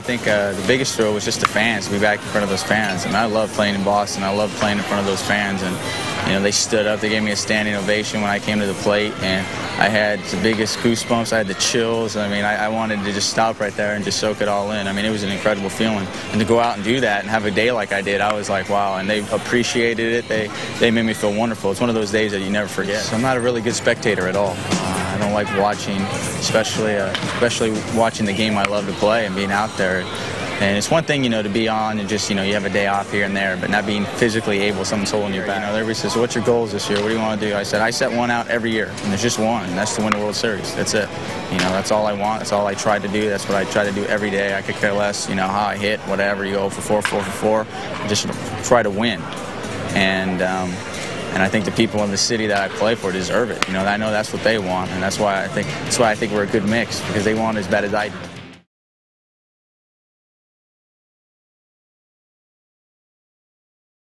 I think uh, the biggest thrill was just the fans, to be back in front of those fans. And I love playing in Boston. I love playing in front of those fans. And, you know, they stood up. They gave me a standing ovation when I came to the plate. And I had the biggest goosebumps. I had the chills. I mean, I, I wanted to just stop right there and just soak it all in. I mean, it was an incredible feeling. And to go out and do that and have a day like I did, I was like, wow. And they appreciated it. They, they made me feel wonderful. It's one of those days that you never forget. So I'm not a really good spectator at all. I don't like watching, especially, uh, especially watching the game I love to play and being out there. And it's one thing, you know, to be on and just, you know, you have a day off here and there, but not being physically able, someone's holding you back. You know, everybody says, what's your goals this year? What do you want to do? I said, I set one out every year, and there's just one, and that's to win the World Series. That's it. You know, that's all I want. That's all I try to do. That's what I try to do every day. I could care less, you know, how I hit, whatever. You go for four, four for four. Just try to win. And, um, and I think the people in the city that I play for deserve it. You know, I know that's what they want, and that's why I think that's why I think we're a good mix because they want as bad as I do.